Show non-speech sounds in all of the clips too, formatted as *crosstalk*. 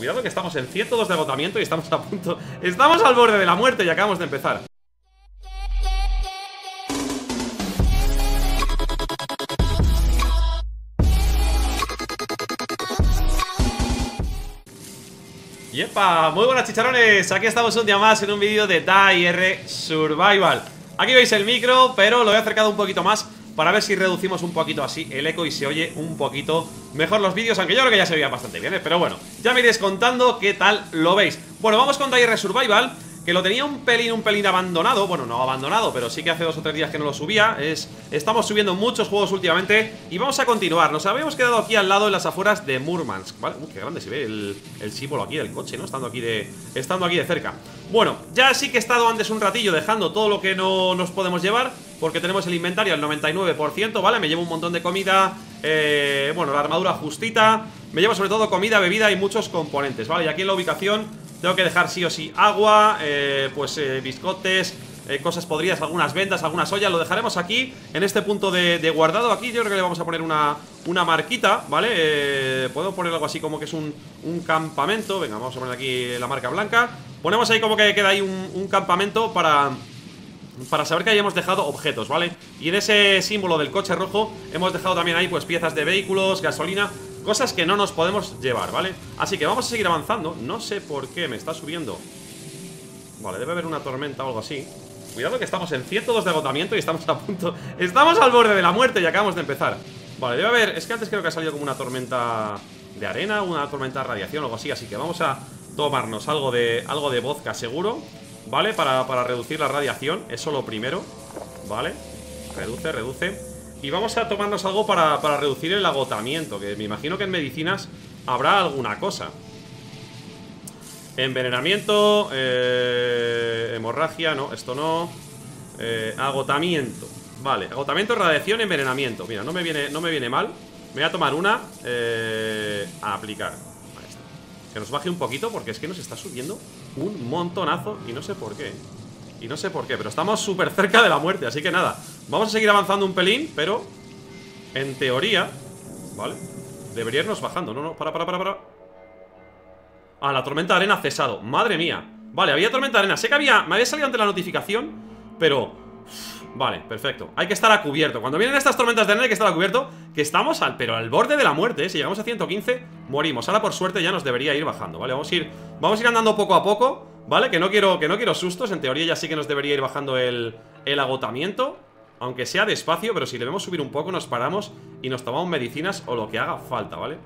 Cuidado que estamos en 102 de agotamiento y estamos a punto Estamos al borde de la muerte y acabamos de empezar. Yepa, muy buenas chicharrones. Aquí estamos un día más en un vídeo de DAIR Survival. Aquí veis el micro, pero lo he acercado un poquito más Para ver si reducimos un poquito así el eco y se oye un poquito mejor los vídeos Aunque yo creo que ya se veía bastante bien, ¿eh? pero bueno Ya me iréis contando qué tal lo veis Bueno, vamos con DAIR Survival que lo tenía un pelín, un pelín abandonado Bueno, no abandonado, pero sí que hace dos o tres días que no lo subía es, Estamos subiendo muchos juegos últimamente Y vamos a continuar, nos habíamos quedado aquí al lado En las afueras de Murmansk ¿vale? Qué grande se ve el, el símbolo aquí del coche, ¿no? Estando aquí, de, estando aquí de cerca Bueno, ya sí que he estado antes un ratillo Dejando todo lo que no nos podemos llevar Porque tenemos el inventario al 99%, ¿vale? Me llevo un montón de comida eh, Bueno, la armadura justita Me llevo sobre todo comida, bebida y muchos componentes, ¿vale? Y aquí en la ubicación tengo que dejar sí o sí agua, eh, pues eh, biscotes, eh, cosas podridas, algunas vendas, algunas ollas Lo dejaremos aquí, en este punto de, guardado Aquí yo creo que le vamos a poner una, una marquita, ¿vale? Eh, Puedo poner algo así como que es un, campamento Venga, vamos a poner aquí la marca blanca Ponemos ahí como que queda ahí un campamento para... Para saber que hayamos dejado objetos, ¿vale? Y en ese símbolo del coche rojo Hemos dejado también ahí pues piezas de vehículos, gasolina Cosas que no nos podemos llevar, ¿vale? Así que vamos a seguir avanzando. No sé por qué me está subiendo. Vale, debe haber una tormenta o algo así. Cuidado que estamos en 102 de agotamiento y estamos a punto Estamos al borde de la muerte y acabamos de empezar. Vale, debe haber... Es que antes creo que ha salido como una tormenta de arena Una tormenta de radiación o algo así Así que vamos a tomarnos algo de, algo de vodka seguro ¿Vale? Para, para reducir la radiación Eso lo primero ¿Vale? Reduce, reduce. Y vamos a tomarnos algo para, reducir el agotamiento Que me imagino que en medicinas habrá alguna cosa. Envenenamiento eh, Hemorragia, no, esto no. Eh, Agotamiento Vale, agotamiento, radiación, envenenamiento. Mira, no me viene, no me viene mal. Me voy a tomar una eh, A aplicar. Que nos baje un poquito porque es que nos está subiendo Un montonazo y no sé por qué. Y no sé por qué, pero estamos súper cerca de la muerte Así que nada, vamos a seguir avanzando un pelín Pero, en teoría ¿Vale? Debería irnos bajando. No, no, para, para, para, para. Ah, la tormenta de arena ha cesado. Madre mía. Vale, había tormenta de arena. Sé que había, me había salido ante la notificación Pero, vale, perfecto Hay que estar a cubierto Cuando vienen estas tormentas de arena hay que estar a cubierto Que estamos al, pero al borde de la muerte ¿eh? Si llegamos a 115, morimos Ahora por suerte ya nos debería ir bajando, ¿vale? Vamos a ir, vamos a ir andando poco a poco ¿Vale? Que no quiero, que no quiero sustos En teoría ya sí que nos debería ir bajando el, el agotamiento Aunque sea despacio Pero si debemos subir un poco nos paramos Y nos tomamos medicinas o lo que haga falta, ¿vale?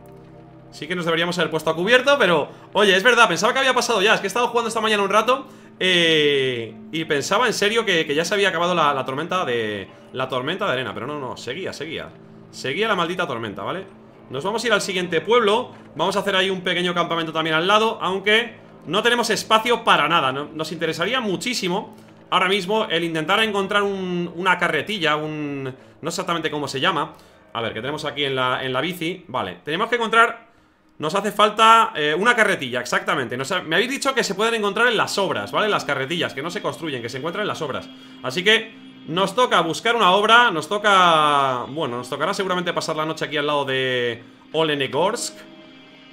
Sí que nos deberíamos haber puesto a cubierto Pero, oye, es verdad, pensaba que había pasado ya Es que he estado jugando esta mañana un rato eh, Y pensaba en serio que, ya se había acabado la, tormenta de La tormenta de arena, pero no, no, seguía, seguía. Seguía la maldita tormenta, ¿vale? Nos vamos a ir al siguiente pueblo. Vamos a hacer ahí un pequeño campamento también al lado Aunque no tenemos espacio para nada. Nos interesaría muchísimo Ahora mismo el intentar encontrar una carretilla Un... No exactamente cómo se llama. A ver, que tenemos aquí en la, en la bici. Vale, tenemos que encontrar Nos hace falta eh, una carretilla, exactamente. Me habéis dicho que se pueden encontrar en las obras ¿Vale? Las carretillas, que no se construyen Que se encuentran en las obras. Así que nos toca buscar una obra Nos toca... Bueno, nos tocará seguramente pasar la noche aquí al lado de Olenegorsk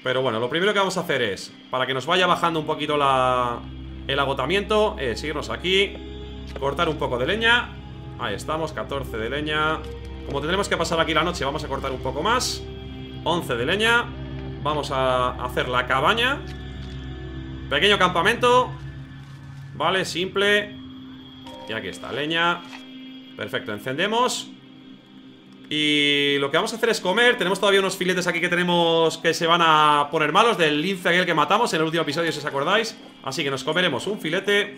pero bueno, lo primero que vamos a hacer es Para que nos vaya bajando un poquito la, el agotamiento Es irnos aquí Cortar un poco de leña. Ahí estamos, 14 de leña. Como tendremos que pasar aquí la noche, vamos a cortar un poco más. 11 de leña Vamos a hacer la cabaña. Pequeño campamento. Vale, simple. Y aquí está, leña. Perfecto, encendemos. Y lo que vamos a hacer es comer. Tenemos todavía unos filetes aquí que tenemos Que se van a poner malos Del lince aquel que matamos en el último episodio si os acordáis. Así que nos comeremos un filete.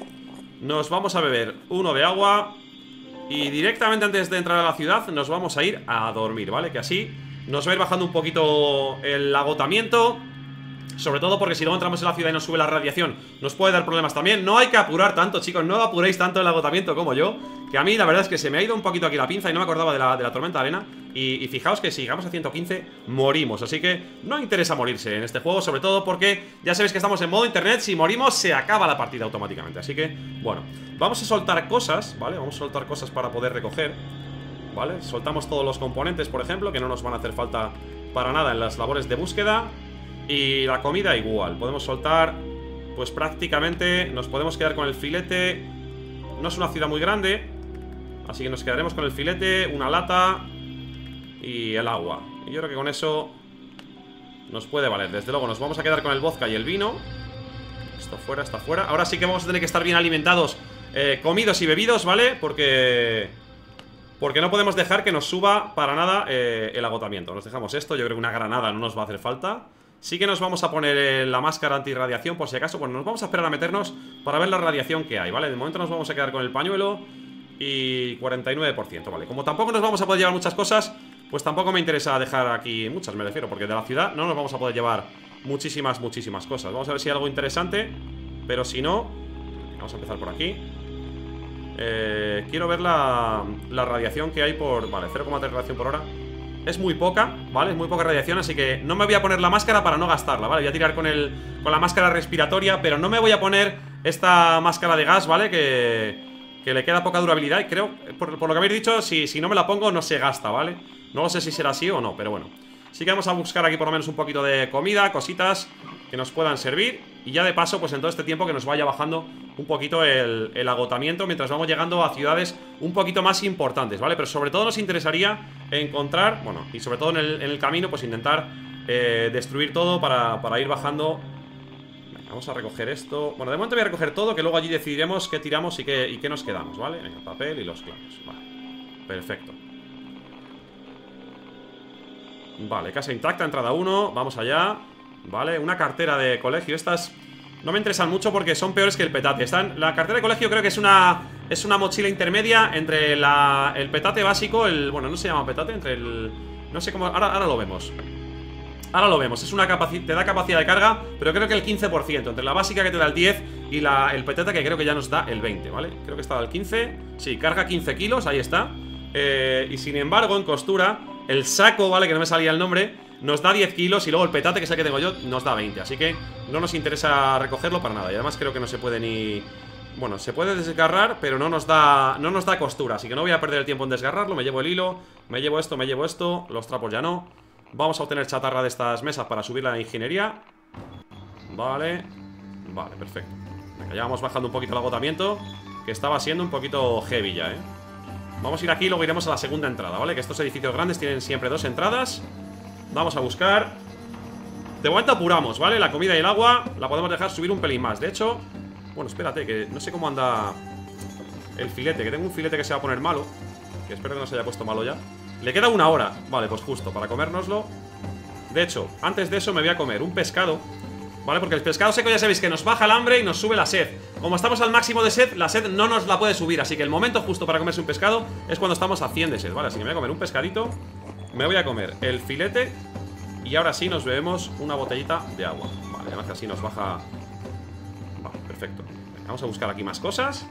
Nos vamos a beber uno de agua. Y directamente antes de entrar a la ciudad Nos vamos a ir a dormir, ¿vale? Que así nos va a ir bajando un poquito el agotamiento sobre todo porque si luego entramos en la ciudad y nos sube la radiación Nos puede dar problemas también. No hay que apurar tanto, chicos No apuréis tanto el agotamiento como yo Que a mí la verdad es que se me ha ido un poquito aquí la pinza Y no me acordaba de la, de la tormenta de arena. Y, fijaos que si llegamos a 115 Morimos, así que no interesa morirse en este juego Sobre todo porque ya sabéis que estamos en modo internet Si morimos se acaba la partida automáticamente. Así que, bueno, vamos a soltar cosas ¿Vale? Vamos a soltar cosas para poder recoger ¿Vale? Soltamos todos los componentes, por ejemplo Que no nos van a hacer falta para nada en las labores de búsqueda Y la comida igual. Podemos soltar, pues prácticamente nos podemos quedar con el filete. No es una ciudad muy grande. Así que nos quedaremos con el filete, una lata y el agua. Y yo creo que con eso nos puede valer. Desde luego nos vamos a quedar con el vodka y el vino. Esto fuera, está fuera. Ahora sí que vamos a tener que estar bien alimentados, eh, comidos y bebidos, ¿vale? Porque... Porque no podemos dejar que nos suba para nada eh, el agotamiento. Nos dejamos esto, yo creo que una granada no nos va a hacer falta. Sí que nos vamos a poner eh, la máscara antirradiación por si acaso. Bueno, nos vamos a esperar a meternos para ver la radiación que hay, ¿vale? De momento nos vamos a quedar con el pañuelo y 49%, ¿vale? Como tampoco nos vamos a poder llevar muchas cosas, pues tampoco me interesa dejar aquí muchas, me refiero, porque de la ciudad no nos vamos a poder llevar muchísimas, muchísimas cosas. Vamos a ver si hay algo interesante, pero si no, vamos a empezar por aquí. Eh, quiero ver la, radiación que hay por... Vale, 0,3 radiación por hora. Es muy poca, ¿vale? Es muy poca radiación, así que no me voy a poner la máscara para no gastarla, ¿vale? Voy a tirar con, el, con la máscara respiratoria, pero no me voy a poner esta máscara de gas, ¿vale? Que, que le queda poca durabilidad y creo, por, lo que habéis dicho, si, si no me la pongo no se gasta, ¿vale? No lo sé si será así o no, pero bueno Sí que vamos a buscar aquí por lo menos un poquito de comida, cositas que nos puedan servir Y ya de paso, pues en todo este tiempo que nos vaya bajando un poquito el, agotamiento Mientras vamos llegando a ciudades un poquito más importantes, ¿vale? Pero sobre todo nos interesaría encontrar, bueno, y sobre todo en el, camino, pues intentar eh, destruir todo para, para ir bajando. Vamos a recoger esto. Bueno, de momento voy a recoger todo Que luego allí decidiremos qué tiramos y qué, y qué nos quedamos, ¿vale? El papel y los clavos Vale, perfecto. Vale, casa intacta, entrada 1 Vamos allá Vale, una cartera de colegio. Estas no me interesan mucho porque son peores que el petate. Están, La cartera de colegio creo que es una Es una mochila intermedia entre la, el petate básico El, bueno, no se llama petate Entre el... No sé cómo... Ahora, ahora lo vemos. Ahora lo vemos, es una te da capacidad de carga Pero creo que el 15% Entre la básica que te da el 10 Y la, el petata que creo que ya nos da el 20, ¿vale? Creo que estaba el 15 Sí, carga 15 kilos, ahí está. Eh, Y sin embargo, en costura El saco, ¿vale? Que no me salía el nombre Nos da 10 kilos Y luego el petate, que es el que tengo yo Nos da 20 Así que no nos interesa recogerlo para nada. Y además creo que no se puede ni... Bueno, se puede desgarrar, pero no nos da no nos da costura. Así que no voy a perder el tiempo en desgarrarlo. Me llevo el hilo, me llevo esto, me llevo esto Los trapos ya no. Vamos a obtener chatarra de estas mesas para subir la ingeniería. Vale Vale, perfecto. Venga, ya vamos bajando un poquito el agotamiento Que estaba siendo un poquito heavy ya, ¿eh? Vamos a ir aquí y luego iremos a la segunda entrada, ¿vale? Que estos edificios grandes tienen siempre dos entradas Vamos a buscar De momento apuramos, ¿vale? La comida y el agua la podemos dejar subir un pelín más De hecho, bueno, espérate, que no sé cómo anda El filete, que tengo un filete que se va a poner malo Que espero que no se haya puesto malo ya le queda una hora Vale, pues justo, para comérnoslo De hecho, antes de eso me voy a comer un pescado ¿Vale? Porque el pescado seco ya sabéis que nos baja el hambre y nos sube la sed Como estamos al máximo de sed, la sed no nos la puede subir Así que el momento justo para comerse un pescado Es cuando estamos a 100 de sed, ¿vale? Así que me voy a comer un pescadito Me voy a comer el filete Y ahora sí nos bebemos una botellita de agua Vale, además que así nos baja Vale, perfecto Vamos a buscar aquí más cosas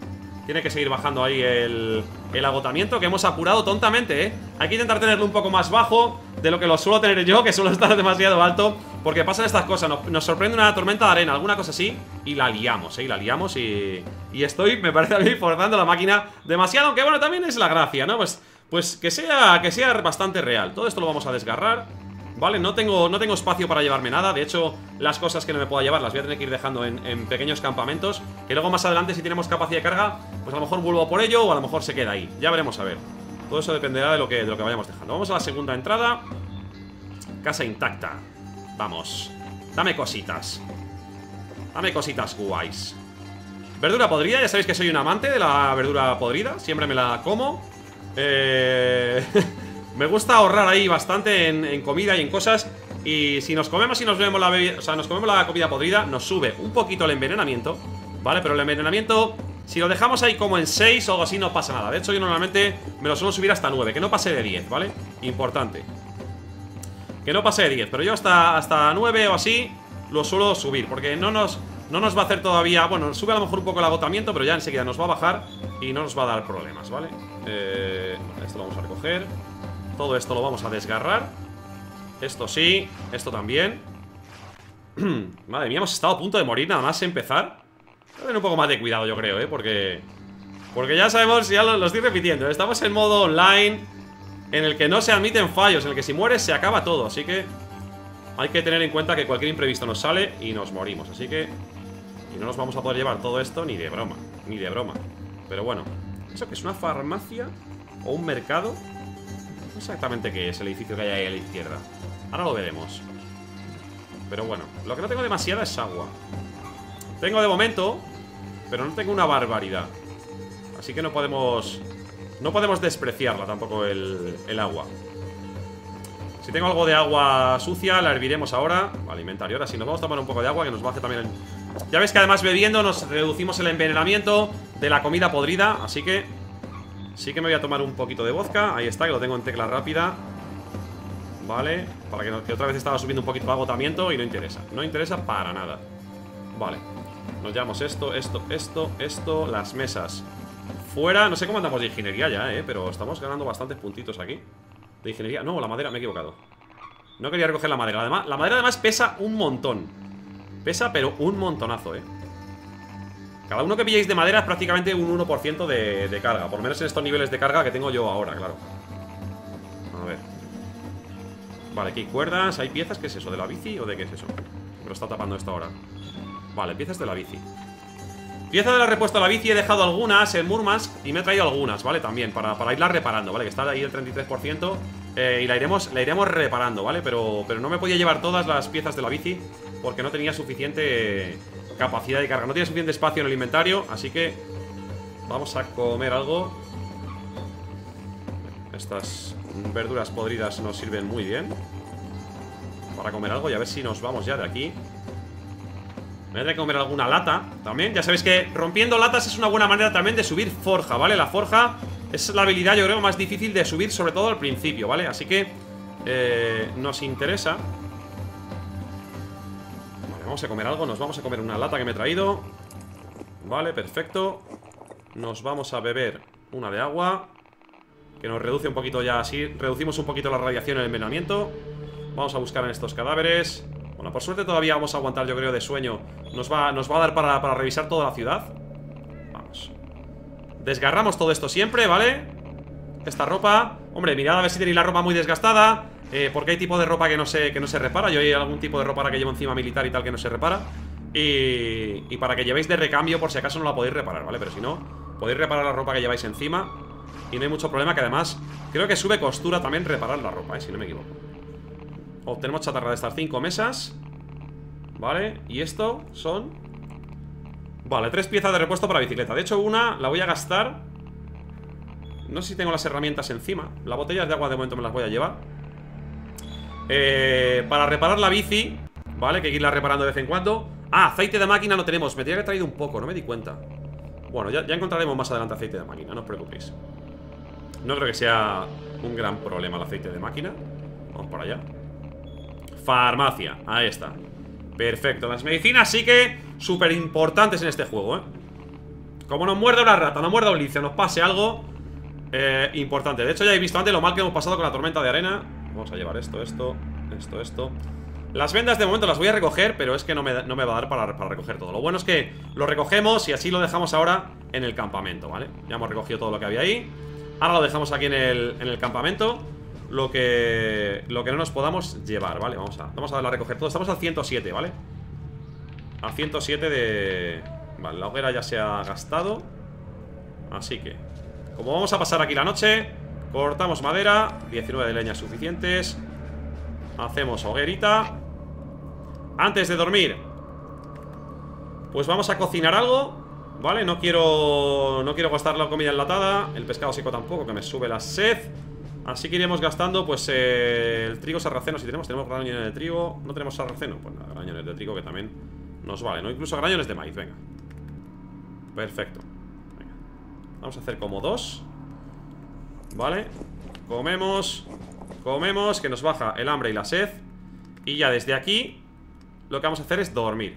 tiene que seguir bajando ahí el, el, agotamiento Que hemos apurado tontamente, ¿eh? Hay que intentar tenerlo un poco más bajo De lo que lo suelo tener yo Que suelo *laughs* estar demasiado alto Porque pasan estas cosas Nos, sorprende una tormenta de arena Alguna cosa así Y la liamos, ¿eh? Y la liamos y... Y estoy, me parece a mí, forzando la máquina Demasiado Aunque bueno, también es la gracia, ¿no? Pues, pues que, sea, que sea bastante real. Todo esto lo vamos a desgarrar ¿Vale? No tengo, no tengo espacio para llevarme nada. De hecho, las cosas que no me pueda llevar Las voy a tener que ir dejando en, pequeños campamentos Que luego más adelante, si tenemos capacidad de carga Pues a lo mejor vuelvo por ello O a lo mejor se queda ahí. Ya veremos a ver. Todo eso dependerá de lo que, de lo que vayamos dejando. Vamos a la segunda entrada. Casa intacta. Vamos. Dame cositas. Dame cositas guays. Verdura podrida, ya sabéis que soy un amante de la verdura podrida. Siempre me la como Eh... *laughs* Me gusta ahorrar ahí bastante en, comida y en cosas Y si nos comemos y nos bebemos la bebida O sea, nos comemos la comida podrida Nos sube un poquito el envenenamiento ¿Vale? Pero el envenenamiento Si lo dejamos ahí como en 6 o así no pasa nada De hecho yo normalmente me lo suelo subir hasta 9 Que no pase de 10, ¿vale? Importante Que no pase de 10 Pero yo hasta, hasta 9 o así Lo suelo subir Porque no nos, no nos va a hacer todavía Bueno, sube a lo mejor un poco el agotamiento Pero ya enseguida nos va a bajar Y no nos va a dar problemas, ¿vale? Eh, esto lo vamos a recoger todo esto lo vamos a desgarrar Esto sí, esto también *clears throat* Madre mía, hemos estado a punto de morir nada más empezar Voy a tener un poco más de cuidado yo creo, ¿eh? Porque... Porque ya sabemos, ya lo, estoy repitiendo Estamos en modo online En el que no se admiten fallos En el que si mueres se acaba todo, así que... hay que tener en cuenta que cualquier imprevisto nos sale y nos morimos. Así que... Y no nos vamos a poder llevar todo esto ni de broma. Ni de broma. Pero bueno. ¿Eso que es una farmacia? ¿O un mercado? No exactamente qué es el edificio que hay ahí a la izquierda. Ahora lo veremos. Pero bueno, lo que no tengo demasiada es agua. Tengo de momento, pero no tengo una barbaridad. Así que no podemos... No podemos despreciarla tampoco el, el agua. Si tengo algo de agua sucia, la herviremos ahora Vale, inventario, ahora sí, nos vamos a tomar un poco de agua Que nos va a hacer también el... Ya ves que además bebiendo nos reducimos el envenenamiento De la comida podrida, así que Sí que me voy a tomar un poquito de vodka. Ahí está, que lo tengo en tecla rápida. Vale, para que, que otra vez estaba subiendo un poquito de agotamiento Y no interesa, no interesa para nada. Vale Nos llevamos esto, esto, esto, esto Las mesas. Fuera, no sé cómo andamos de ingeniería ya, eh Pero estamos ganando bastantes puntitos aquí de ingeniería. No, la madera, me he equivocado. No quería recoger la madera. Además, la madera además pesa un montón. Pesa, pero un montonazo, ¿eh? Cada uno que pilléis de madera es prácticamente un 1% de, de carga. Por lo menos en estos niveles de carga que tengo yo ahora, claro. A ver. Vale, aquí hay cuerdas, hay piezas. ¿Qué es eso? ¿De la bici o de qué es eso? Me lo está tapando esto ahora. Vale, piezas de la bici. Pieza de la repuesto a la bici he dejado algunas en Murmansk y me he traído algunas, ¿vale? También, para, para irlas reparando, ¿vale? Que está ahí el 33% eh, y la iremos, la iremos reparando, ¿vale? Pero, pero no me podía llevar todas las piezas de la bici porque no tenía suficiente capacidad de carga. No tenía suficiente espacio en el inventario, así que vamos a comer algo. Estas verduras podridas nos sirven muy bien para comer algo y a ver si nos vamos ya de aquí. Me voy a comer alguna lata también. Ya sabéis que rompiendo latas es una buena manera también de subir forja, ¿vale? La forja es la habilidad, yo creo, más difícil de subir Sobre todo al principio, ¿vale? Así que eh, nos interesa. Vale, vamos a comer algo Nos vamos a comer una lata que me he traído. Vale, perfecto. Nos vamos a beber una de agua Que nos reduce un poquito ya así Reducimos un poquito la radiación y el envenenamiento. Vamos a buscar en estos cadáveres bueno, por suerte todavía vamos a aguantar, yo creo, de sueño. Nos va, nos va a dar para, revisar toda la ciudad Vamos. Desgarramos todo esto siempre, ¿vale? Esta ropa. Hombre, mirad a ver si tenéis la ropa muy desgastada eh, Porque hay tipo de ropa que no, se, que no se repara. Yo hay algún tipo de ropa que llevo encima militar y tal que no se repara. Y, y para que llevéis de recambio por si acaso no la podéis reparar, ¿vale? Pero si no, podéis reparar la ropa que lleváis encima. Y no hay mucho problema que además Creo que sube costura también reparar la ropa, ¿eh? Si no me equivoco Obtenemos chatarra de estas cinco mesas. Vale, y esto son Vale, tres piezas de repuesto para bicicleta. De hecho una la voy a gastar. No sé si tengo las herramientas encima. Las botellas de agua de momento me las voy a llevar. Eh, Para reparar la bici Vale, que hay que irla reparando de vez en cuando. Ah, aceite de máquina no tenemos. Me tenía que traído un poco, no me di cuenta. Bueno, ya, ya encontraremos más adelante aceite de máquina No os preocupéis. No creo que sea un gran problema el aceite de máquina. Vamos por allá Farmacia, ahí está. Perfecto, las medicinas sí que Súper importantes en este juego, ¿eh? Como nos muerde una rata, nos muerde un licio Nos pase algo eh, Importante, de hecho ya he visto antes lo mal que hemos pasado con la tormenta de arena. Vamos a llevar esto, esto Esto, esto. Las vendas de momento las voy a recoger Pero es que no me, va a dar para, para recoger todo. Lo bueno es que lo recogemos y así lo dejamos ahora En el campamento, ¿vale? Ya hemos recogido todo lo que había ahí. Ahora lo dejamos aquí en el, en el campamento lo que, lo que no nos podamos llevar, ¿vale? Vamos a, vamos a darle a recoger todo. Estamos al 107, ¿vale? A 107 de... Vale, la hoguera ya se ha gastado. Así que, como vamos a pasar aquí la noche, cortamos madera, 19 de leñas suficientes. Hacemos hoguerita. Antes de dormir, pues vamos a cocinar algo. ¿Vale? No quiero, no quiero gastar la comida enlatada. El pescado seco tampoco, que me sube la sed. Así que iremos gastando, pues, eh, el trigo sarraceno Si tenemos, tenemos grañones de trigo. ¿No tenemos sarraceno? Pues nada, grañones de trigo que también nos vale, ¿no? Incluso grañones de maíz, venga. Perfecto. Vamos a hacer como dos. Vale. Comemos Comemos, que nos baja el hambre y la sed. Y ya desde aquí Lo que vamos a hacer es dormir.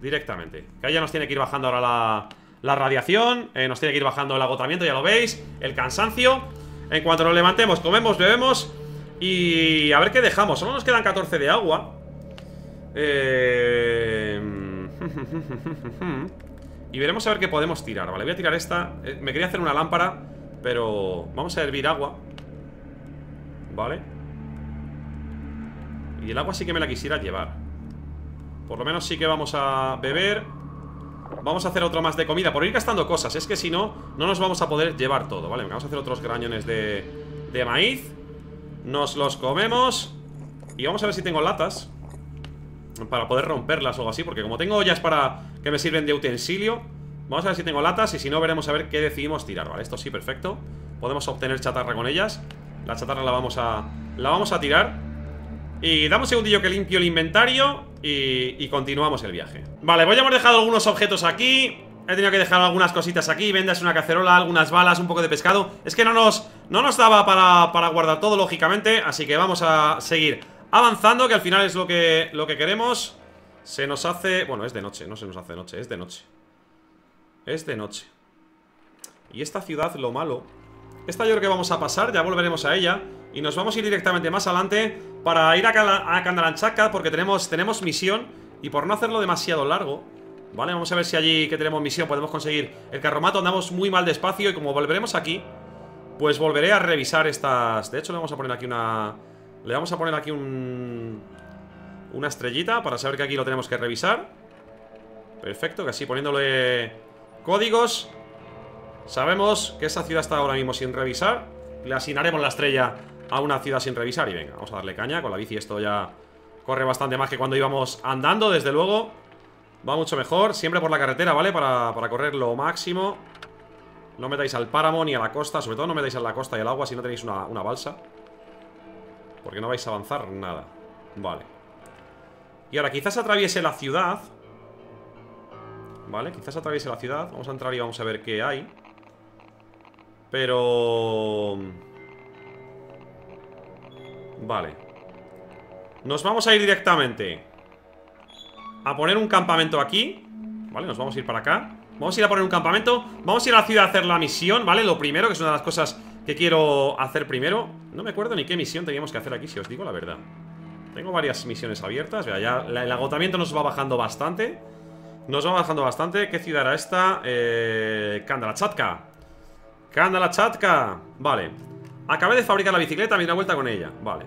Directamente. Que ya nos tiene que ir bajando ahora la, la radiación eh, Nos tiene que ir bajando el agotamiento, ya lo veis. El cansancio en cuanto nos levantemos, comemos, bebemos Y a ver qué dejamos. Solo nos quedan 14 de agua. Eh... *laughs* Y veremos a ver qué podemos tirar Vale, voy a tirar esta. Eh, Me quería hacer una lámpara Pero vamos a hervir agua Vale Y el agua sí que me la quisiera llevar. Por lo menos sí que vamos a beber Vamos a hacer otro más de comida Por ir gastando cosas, es que si no No nos vamos a poder llevar todo, ¿vale? Vamos a hacer otros grañones de, de maíz. Nos los comemos Y vamos a ver si tengo latas Para poder romperlas o algo así Porque como tengo ollas para que me sirven de utensilio Vamos a ver si tengo latas Y si no, veremos a ver qué decidimos tirar, ¿vale? Esto sí, perfecto. Podemos obtener chatarra con ellas. La chatarra la vamos a, la vamos a tirar Y damos un segundillo que limpio el inventario y, y continuamos el viaje. Vale, pues ya hemos dejado algunos objetos aquí. He tenido que dejar algunas cositas aquí. Vendas una cacerola, algunas balas, un poco de pescado. Es que no nos, no nos daba para, para guardar todo, lógicamente. Así que vamos a seguir avanzando Que al final es lo que, lo que queremos. Se nos hace... Bueno, es de noche, no se nos hace de noche, es de noche. Es de noche. Y esta ciudad, lo malo Esta yo creo que vamos a pasar, ya volveremos a ella. Y nos vamos a ir directamente más adelante Para ir a, Candalanchaca Porque tenemos, tenemos misión. Y por no hacerlo demasiado largo Vale, vamos a ver si allí que tenemos misión podemos conseguir el carromato. Andamos muy mal despacio y como volveremos aquí Pues volveré a revisar estas... De hecho le vamos a poner aquí una... Le vamos a poner aquí un... Una estrellita para saber que aquí lo tenemos que revisar. Perfecto, que así poniéndole códigos Sabemos que esa ciudad está ahora mismo sin revisar. Le asignaremos la estrella a una ciudad sin revisar Y venga, vamos a darle caña. Con la bici esto ya corre bastante más que cuando íbamos andando, desde luego. Va mucho mejor, siempre por la carretera, ¿vale? Para, correr lo máximo. No metáis al páramo ni a la costa Sobre todo no metáis a la costa y al agua si no tenéis una, balsa. Porque no vais a avanzar nada. Vale. Y ahora quizás atraviese la ciudad. Vale, quizás atraviese la ciudad. Vamos a entrar y vamos a ver qué hay Pero... Vale. Nos vamos a ir directamente a poner un campamento aquí Vale, nos vamos a ir para acá. Vamos a ir a poner un campamento. Vamos a ir a la ciudad a hacer la misión, ¿vale? Lo primero, que es una de las cosas que quiero hacer primero. No me acuerdo ni qué misión teníamos que hacer aquí, si os digo la verdad. Tengo varias misiones abiertas. Ya el agotamiento nos va bajando bastante. Nos va bajando bastante. ¿Qué ciudad era esta? Eh... Kandalachatka Kandalachatka Vale. Acabé de fabricar la bicicleta, me di una vuelta con ella. Vale.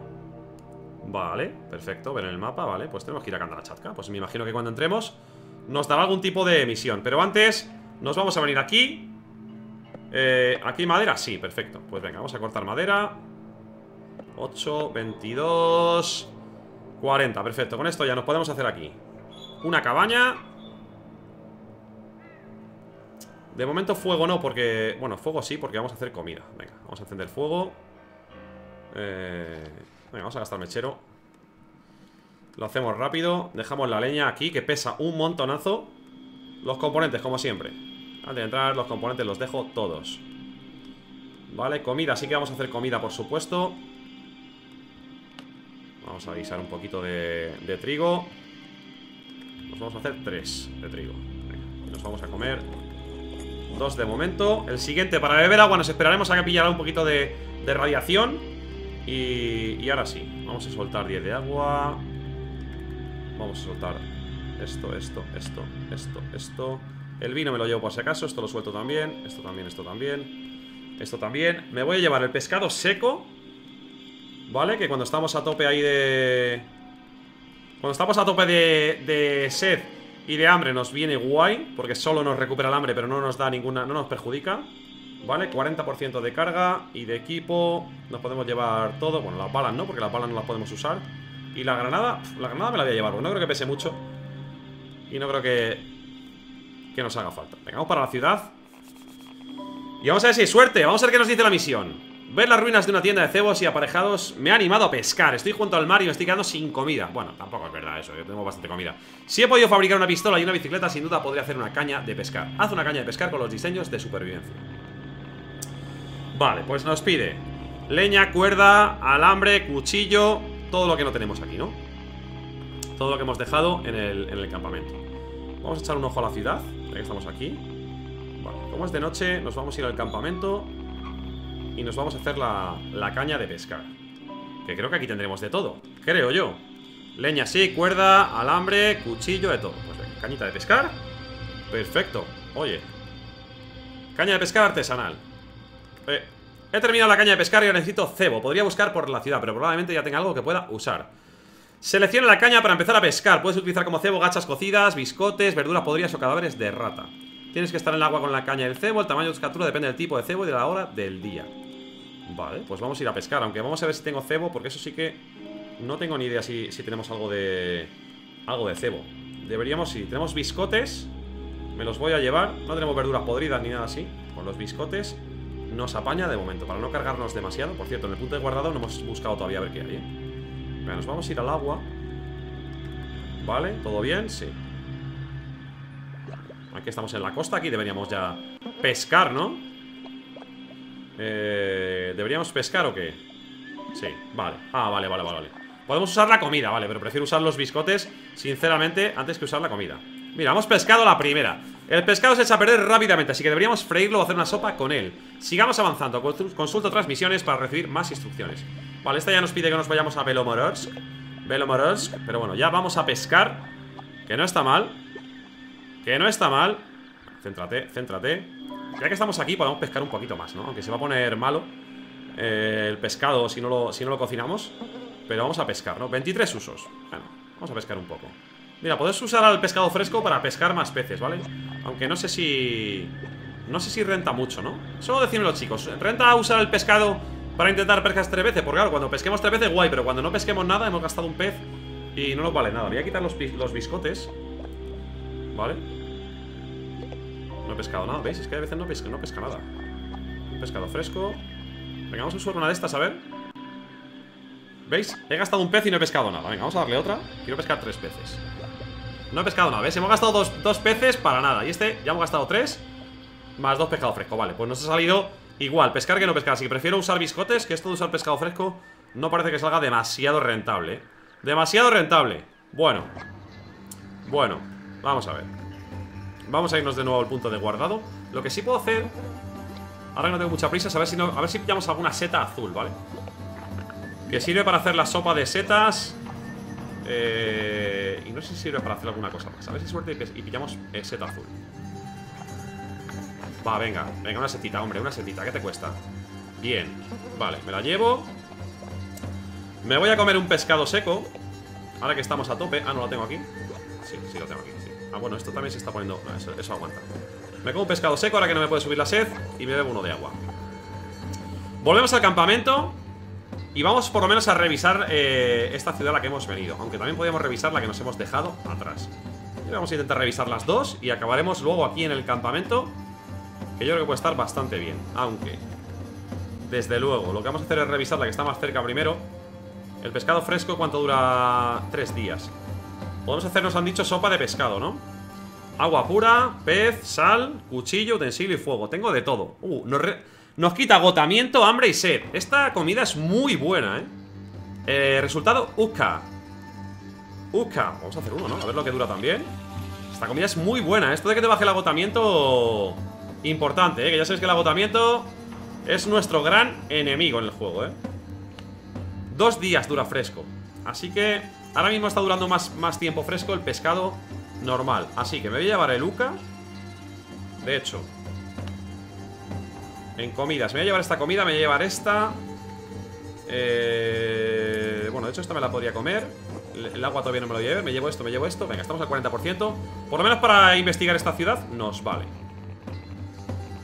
Vale, perfecto, ver en el mapa, vale Pues tenemos que ir a Candalachatka Pues me imagino que cuando entremos nos dará algún tipo de misión. Pero antes nos vamos a venir aquí. Eh, ¿Aquí madera? Sí, perfecto. Pues venga, vamos a cortar madera. 8, 22 40, perfecto. Con esto ya nos podemos hacer aquí. Una cabaña De momento fuego no, porque... Bueno, fuego sí, porque vamos a hacer comida. Venga, vamos a encender fuego. Eh... Venga, vamos a gastar mechero. Lo hacemos rápido. Dejamos la leña aquí, que pesa un montonazo. Los componentes, como siempre. Antes de entrar, los componentes los dejo todos. Vale, comida, sí que vamos a hacer comida, por supuesto. Vamos a avisar un poquito de, trigo. Nos vamos a hacer tres de trigo. Venga, nos vamos a comer Dos de momento. El siguiente, para beber agua, nos esperaremos a que pillara un poquito de, de radiación. Y, ahora sí, vamos a soltar 10 de agua. Vamos a soltar esto, esto, esto, esto, esto. El vino me lo llevo por si acaso, esto lo suelto también Esto también, esto también Esto también. Me voy a llevar el pescado seco ¿Vale? Que cuando estamos a tope ahí de... Cuando estamos a tope de, de sed y de hambre nos viene guay Porque solo nos recupera el hambre pero no nos da ninguna... No nos perjudica Vale, 40% de carga y de equipo Nos podemos llevar todo Bueno, las balas no, porque las balas no las podemos usar Y la granada, la granada me la voy a llevar Porque no creo que pese mucho Y no creo que Que nos haga falta. Venga, vamos para la ciudad Y vamos a ver si hay suerte Vamos a ver qué nos dice la misión Ver las ruinas de una tienda de cebos y aparejados me ha animado a pescar. Estoy junto al mar y me estoy quedando sin comida. Bueno, tampoco es verdad eso, yo tengo bastante comida. Si he podido fabricar una pistola y una bicicleta, sin duda podría hacer una caña de pescar. Haz una caña de pescar con los diseños de supervivencia. Vale, pues nos pide leña, cuerda, alambre, cuchillo Todo lo que no tenemos aquí, ¿no? Todo lo que hemos dejado en el, campamento Vamos a echar un ojo a la ciudad Ya que estamos aquí Vale, como es de noche, nos vamos a ir al campamento Y nos vamos a hacer la, caña de pescar Que creo que aquí tendremos de todo Creo yo. Leña sí, cuerda, alambre, cuchillo, de todo. Pues venga, cañita de pescar. Perfecto, oye. Caña de pescar artesanal. Eh, he terminado la caña de pescar y ahora necesito cebo. Podría buscar por la ciudad, pero probablemente ya tenga algo que pueda usar. Selecciona la caña para empezar a pescar. Puedes utilizar como cebo gachas cocidas, biscotes, verduras podridas o cadáveres de rata. Tienes que estar en el agua con la caña del cebo. El tamaño de tu captura depende del tipo de cebo y de la hora del día. Vale, pues vamos a ir a pescar. Aunque vamos a ver si tengo cebo, porque eso sí que no tengo ni idea si, si tenemos algo de... Algo de cebo. Deberíamos, si tenemos biscotes, me los voy a llevar. No tenemos verduras podridas ni nada así. Con los biscotes nos apaña de momento, para no cargarnos demasiado. Por cierto, en el punto de guardado no hemos buscado todavía a ver qué hay, ¿eh? nos vamos a ir al agua Vale, ¿todo bien? Sí Aquí estamos en la costa, aquí deberíamos ya pescar, ¿no? Eh, ¿Deberíamos pescar o qué? Sí, vale. Ah, vale, vale, vale, Podemos usar la comida, vale, pero prefiero usar los biscotes Sinceramente, antes que usar la comida. Mira, hemos pescado la primera. El pescado se echa a perder rápidamente Así que deberíamos freírlo o hacer una sopa con él. Sigamos avanzando, consulto transmisiones para recibir más instrucciones. Vale, esta ya nos pide que nos vayamos a Velomorsk Velomorsk Pero bueno, ya vamos a pescar. Que no está mal. Que no está mal. Céntrate, céntrate Ya que estamos aquí podemos pescar un poquito más, ¿no? Aunque se va a poner malo eh, El pescado si no, lo, si no lo cocinamos Pero vamos a pescar, ¿no? 23 usos Bueno, vamos a pescar un poco Mira, puedes usar al pescado fresco para pescar más peces, ¿vale? Aunque no sé si... No sé si renta mucho, ¿no? Solo decídmelo, chicos ¿Renta usar el pescado para intentar pescar tres veces. Porque claro, cuando pesquemos tres veces, guay. Pero cuando no pesquemos nada, hemos gastado un pez y no nos vale nada. Voy a quitar los, los biscotes. ¿Vale? No he pescado nada, ¿veis? Es que a veces no pesca, no nada. Un pescado fresco. Venga, vamos a usar una de estas, a ver. ¿Veis? He gastado un pez y no he pescado nada. Venga, vamos a darle otra. Quiero pescar tres peces. No he pescado nada, ¿ves? Hemos gastado dos, dos peces para nada. Y este ya hemos gastado tres. Más dos pescados frescos. Vale, pues nos ha salido Igual, pescar que no pescar Así que prefiero usar biscotes Que esto de usar pescado fresco No parece que salga demasiado rentable. Demasiado rentable Bueno Bueno, vamos a ver Vamos a irnos de nuevo al punto de guardado Lo que sí puedo hacer Ahora que no tengo mucha prisa A ver si, a ver si pillamos alguna seta azul, ¿vale? Que sirve para hacer la sopa de setas eh, Y no sé si sirve para hacer alguna cosa más A ver si suerte y pillamos eh, seta azul Va, venga, venga, una setita, hombre, una setita, ¿qué te cuesta? Bien, vale, me la llevo Me voy a comer un pescado seco Ahora que estamos a tope Ah, no lo tengo aquí Sí, sí lo tengo aquí. Ah, bueno, esto también se está poniendo eso, aguanta. Me como un pescado seco ahora que no me puede subir la sed Y me bebo uno de agua. Volvemos al campamento y vamos por lo menos a revisar eh, esta ciudad a la que hemos venido Aunque también podríamos revisar la que nos hemos dejado atrás. Y Vamos a intentar revisar las dos Y acabaremos luego aquí en el campamento que yo creo que puede estar bastante bien Aunque, desde luego Lo que vamos a hacer es revisar la que está más cerca primero. El pescado fresco, ¿cuánto dura? Tres días Podemos hacer, nos han dicho, sopa de pescado, ¿no? Agua pura, pez, sal, cuchillo, utensilio y fuego Tengo de todo uh, nos, quita agotamiento, hambre y sed Esta comida es muy buena, ¿eh? eh resultado, Uka Uka, vamos a hacer uno, ¿no? A ver lo que dura también Esta comida es muy buena Esto de que te baje el agotamiento Importante, ¿eh? que ya sabéis que el agotamiento es nuestro gran enemigo en el juego, ¿eh? Dos días dura fresco Así que ahora mismo está durando más, más tiempo fresco el pescado normal. Así que me voy a llevar el Uca. De hecho En comidas, me voy a llevar esta comida, me voy a llevar esta. Eh... Bueno, de hecho esta me la podría comer. El agua todavía no me lo lleve, me llevo esto, me llevo esto. Venga, estamos al 40% Por lo menos para investigar esta ciudad nos vale.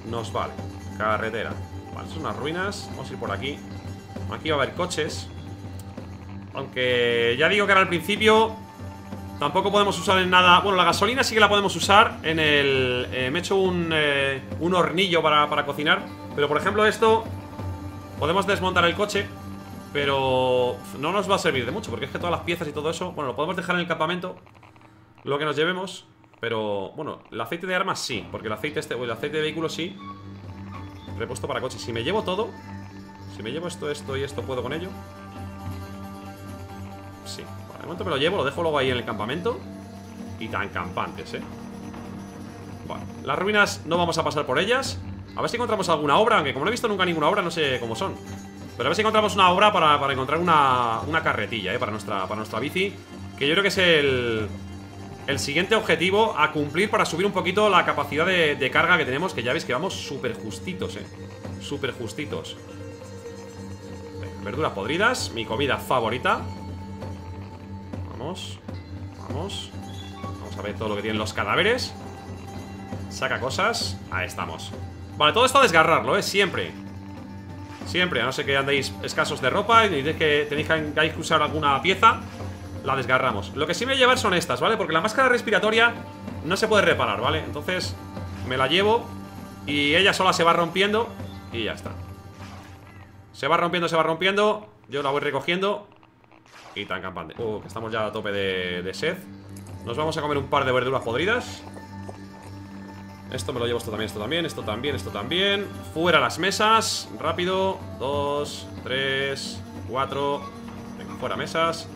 Nos vale. Carretera. Vale, son unas ruinas. Vamos a ir por aquí. Aquí va a haber coches Aunque ya digo que ahora al principio Tampoco podemos usar en nada. Bueno, la gasolina sí que la podemos usar En el... Eh, me he hecho un, eh, un hornillo para, para cocinar. Pero por ejemplo esto Podemos desmontar el coche Pero no nos va a servir de mucho Porque es que todas las piezas y todo eso Bueno, lo podemos dejar en el campamento Lo que nos llevemos pero, bueno, el aceite de armas sí Porque el aceite este, el aceite de vehículo sí Repuesto para coches. Si me llevo todo Si me llevo esto, esto y esto, ¿puedo con ello? Sí, vale, de momento me lo llevo Lo dejo luego ahí en el campamento Y tan campantes, ¿eh? Vale, las ruinas no vamos a pasar por ellas A ver si encontramos alguna obra Aunque como no he visto nunca ninguna obra, no sé cómo son Pero a ver si encontramos una obra para, encontrar una, una carretilla, ¿eh? Para nuestra, para nuestra bici Que yo creo que es el el siguiente objetivo a cumplir para subir un poquito la capacidad de, carga que tenemos, que ya veis que vamos súper justitos, eh. Súper justitos. verduras podridas, mi comida favorita. Vamos Vamos. Vamos a ver todo lo que tienen los cadáveres. Saca cosas. Ahí estamos. Vale, todo esto a desgarrarlo, ¿eh? Siempre. Siempre, a no ser que andéis escasos de ropa Y tenéis que, tenéis que usar alguna pieza La desgarramos. Lo que sí me voy a llevar son estas, ¿vale? Porque la máscara respiratoria no se puede reparar, ¿vale? Entonces me la llevo Y ella sola se va rompiendo Y ya está. Se va rompiendo, se va rompiendo. Yo la voy recogiendo Y tan campante. Uh, que estamos ya a tope de, sed. Nos vamos a comer un par de verduras podridas. Esto me lo llevo, esto también, esto también, esto también, esto también. Fuera las mesas, rápido. Dos, tres, cuatro. Venga, fuera mesas.